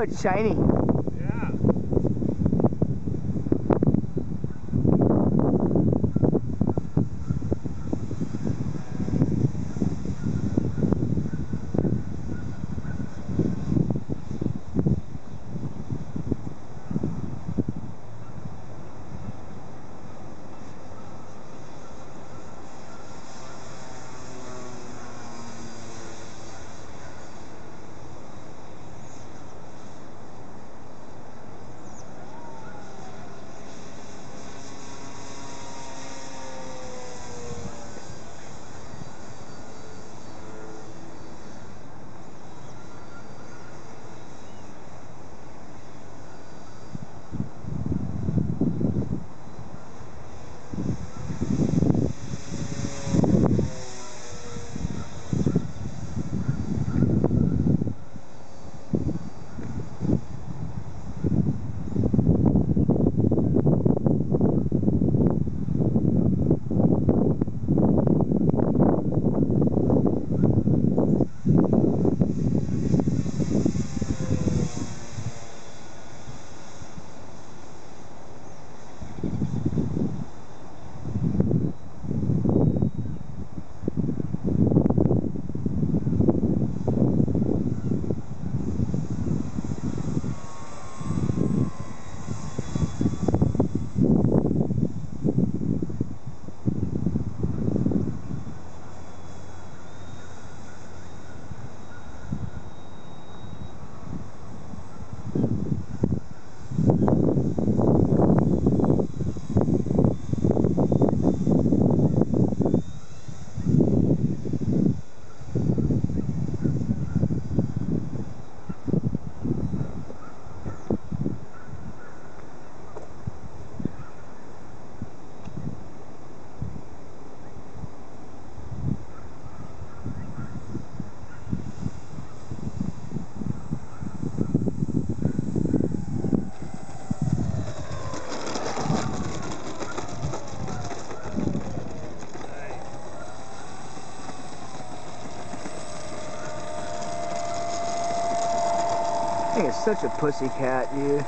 It's shiny. It's such a pussy cat, dude.